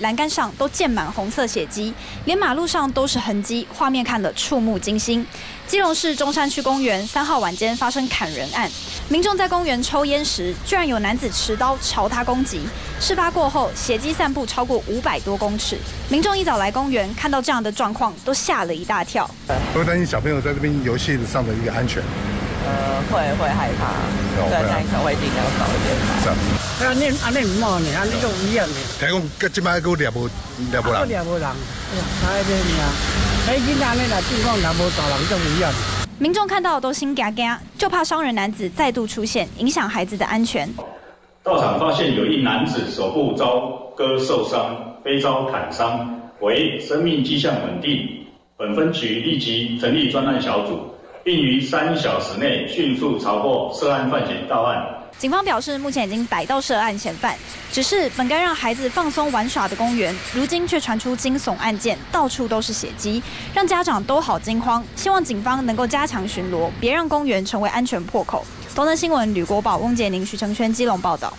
栏杆上都溅满红色血迹，连马路上都是痕迹，画面看得触目惊心。基隆市中山区公园三号晚间发生砍人案，民众在公园抽烟时，居然有男子持刀朝他攻击。事发过后，血迹散布超过五百多公尺，民众一早来公园看到这样的状况，都吓了一大跳。会担心小朋友在这边游戏上的一个安全。呃，会会害怕，对，那可能会尽量少一点。是啊，哎呀，你安尼唔好呢，安尼就一样的。听讲，佮即摆佮掠无掠无人。掠无人，哎，这命，哎，囡仔呢啦，情况掠无大人就一样。民众看到都心惊惊，就怕伤人男子再度出现，影响孩子的安全。到场发现有一男子手部遭割受伤，非遭砍伤，为生命迹象稳定。本分局立即成立专案小组。并于三小时内迅速查获涉案犯嫌到案。警方表示，目前已经逮到涉案嫌犯，只是本该让孩子放松玩耍的公园，如今却传出惊悚案件，到处都是血迹，让家长都好惊慌。希望警方能够加强巡逻，别让公园成为安全破口。东森新闻吕国宝、翁杰宁、徐成轩、基隆报道。